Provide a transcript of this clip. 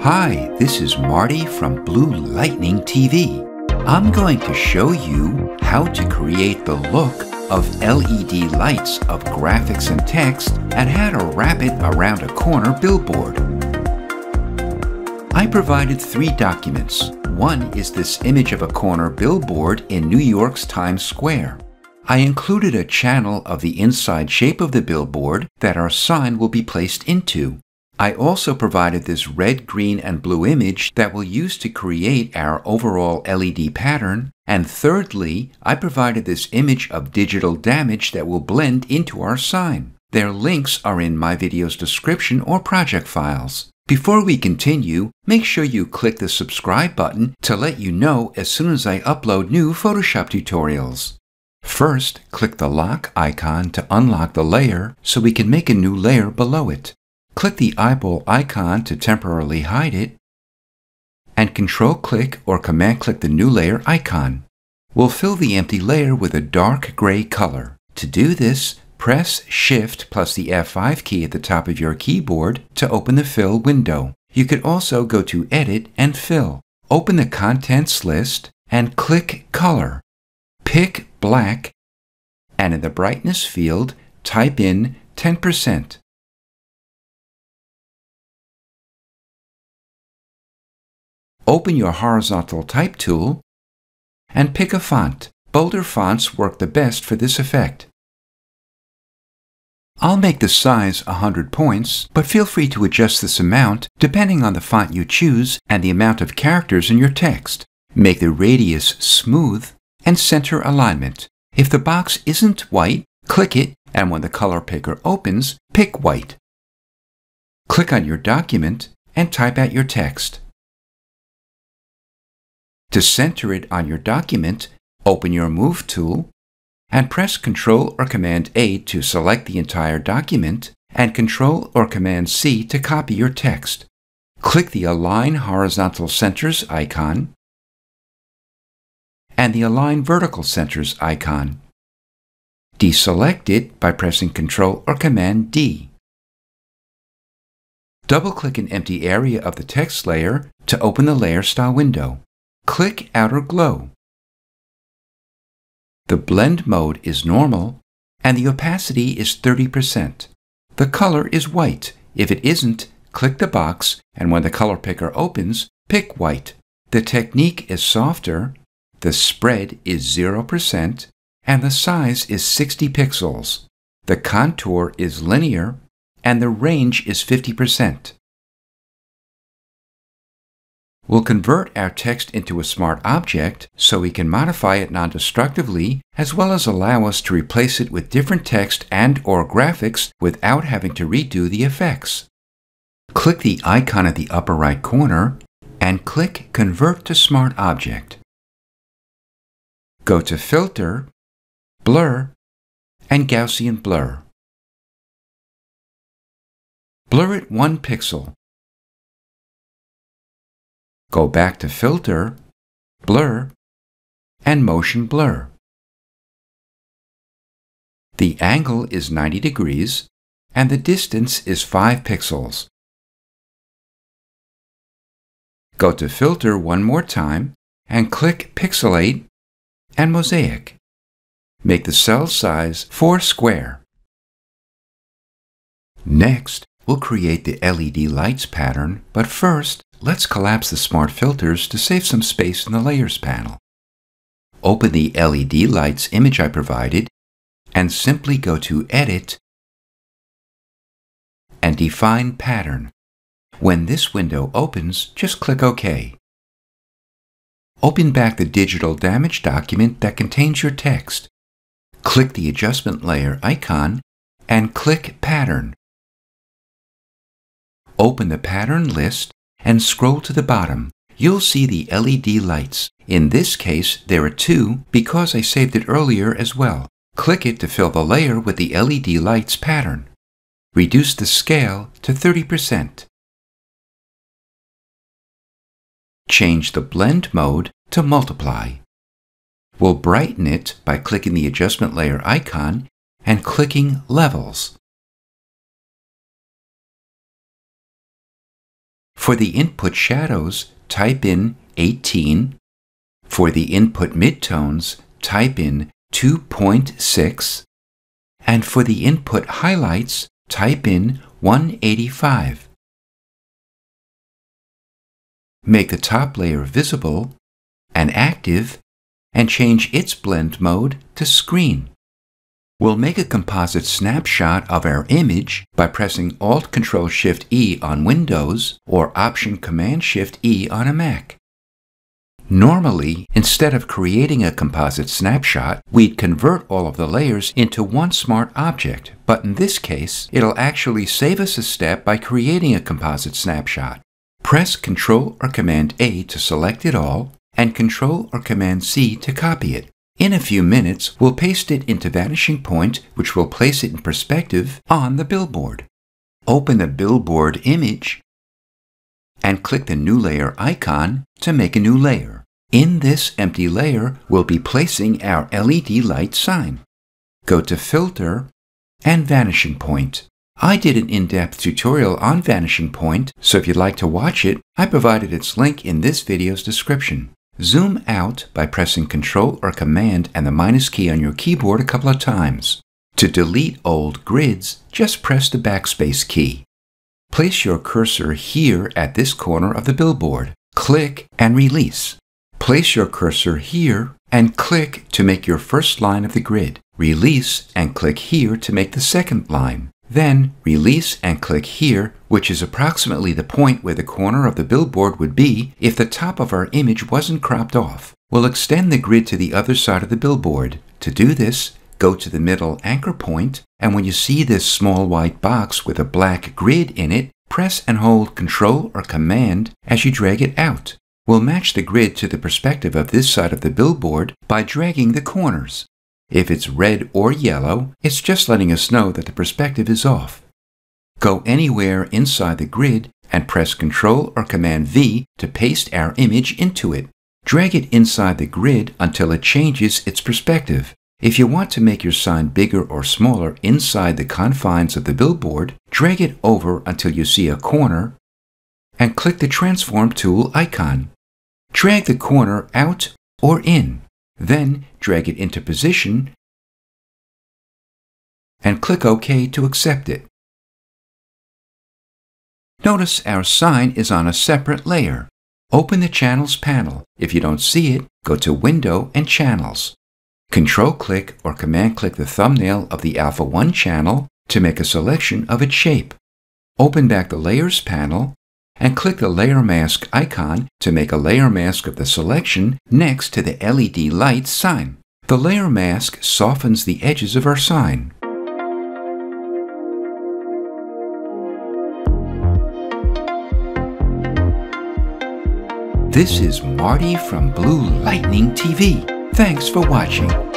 Hi, this is Marty from Blue Lightning TV. I'm going to show you how to create the look of LED lights of graphics and text and how to wrap it around a corner billboard. I provided three documents. One is this image of a corner billboard in New York's Times Square. I included a channel of the inside shape of the billboard that our sign will be placed into. I also provided this red, green, and blue image that we'll use to create our overall LED pattern. And thirdly, I provided this image of digital damage that will blend into our sign. Their links are in my video's description or project files. Before we continue, make sure you click the subscribe button to let you know as soon as I upload new Photoshop tutorials. First, click the lock icon to unlock the layer so we can make a new layer below it. Click the eyeball icon to temporarily hide it, and Control-click or Command-click the new layer icon. We'll fill the empty layer with a dark gray color. To do this, press Shift plus the F5 key at the top of your keyboard to open the Fill window. You could also go to Edit and Fill. Open the Contents list and click Color. Pick Black, and in the Brightness field, type in 10%. Open your horizontal type tool and pick a font. Bolder fonts work the best for this effect. I'll make the size 100 points, but feel free to adjust this amount depending on the font you choose and the amount of characters in your text. Make the radius smooth and center alignment. If the box isn't white, click it and when the color picker opens, pick white. Click on your document and type out your text. To center it on your document, open your Move tool and press Ctrl or Command A to select the entire document and Ctrl or Command C to copy your text. Click the Align Horizontal Centers icon and the Align Vertical Centers icon. Deselect it by pressing Ctrl or Command D. Double-click an empty area of the text layer to open the Layer Style window. Click Outer Glow. The blend mode is normal and the opacity is 30%. The color is white. If it isn't, click the box and when the color picker opens, pick white. The technique is softer, the spread is 0%, and the size is 60 pixels. The contour is linear, and the range is 50%. We'll convert our text into a smart object so we can modify it non-destructively as well as allow us to replace it with different text and or graphics without having to redo the effects. Click the icon at the upper right corner and click Convert to Smart Object. Go to Filter, Blur, and Gaussian Blur. Blur it one pixel Go back to Filter, Blur, and Motion Blur. The angle is 90 degrees and the distance is 5 pixels. Go to Filter one more time and click Pixelate and Mosaic. Make the cell size 4 square. Next, we'll create the LED lights pattern, but first, Let's collapse the smart filters to save some space in the Layers panel. Open the LED lights image I provided and simply go to Edit and Define Pattern. When this window opens, just click OK. Open back the digital damage document that contains your text. Click the Adjustment Layer icon and click Pattern. Open the pattern list and scroll to the bottom, you'll see the LED lights. In this case, there are two because I saved it earlier as well. Click it to fill the layer with the LED lights pattern. Reduce the scale to 30%. Change the blend mode to multiply. We'll brighten it by clicking the adjustment layer icon and clicking Levels. For the input shadows, type in 18. For the input midtones, type in 2.6. And for the input highlights, type in 185. Make the top layer visible and active and change its blend mode to screen. We'll make a composite snapshot of our image by pressing Alt-Control-Shift-E on Windows or Option-Command-Shift-E on a Mac. Normally, instead of creating a composite snapshot, we'd convert all of the layers into one smart object, but in this case, it'll actually save us a step by creating a composite snapshot. Press Ctrl or Command A to select it all, and Ctrl or Command C to copy it. In a few minutes, we'll paste it into Vanishing Point, which will place it in perspective on the billboard. Open the billboard image and click the New Layer icon to make a new layer. In this empty layer, we'll be placing our LED light sign. Go to Filter and Vanishing Point. I did an in-depth tutorial on Vanishing Point, so if you'd like to watch it, I provided its link in this video's description. Zoom out by pressing Ctrl or Command and the minus key on your keyboard a couple of times. To delete old grids, just press the backspace key. Place your cursor here at this corner of the billboard. Click and release. Place your cursor here and click to make your first line of the grid. Release and click here to make the second line. Then release and click here, which is approximately the point where the corner of the billboard would be if the top of our image wasn't cropped off. We'll extend the grid to the other side of the billboard. To do this, go to the middle anchor point, and when you see this small white box with a black grid in it, press and hold Control or Command as you drag it out. We'll match the grid to the perspective of this side of the billboard by dragging the corners. If it's red or yellow, it's just letting us know that the perspective is off. Go anywhere inside the grid and press Ctrl or Command V to paste our image into it. Drag it inside the grid until it changes its perspective. If you want to make your sign bigger or smaller inside the confines of the billboard, drag it over until you see a corner and click the Transform tool icon. Drag the corner out or in. Then drag it into position and click OK to accept it. Notice our sign is on a separate layer. Open the Channels panel. If you don't see it, go to Window and Channels. Control-click or Command-click the thumbnail of the Alpha 1 channel to make a selection of its shape. Open back the Layers panel and click the layer mask icon to make a layer mask of the selection next to the LED light sign. The layer mask softens the edges of our sign. This is Marty from Blue Lightning TV. Thanks for watching.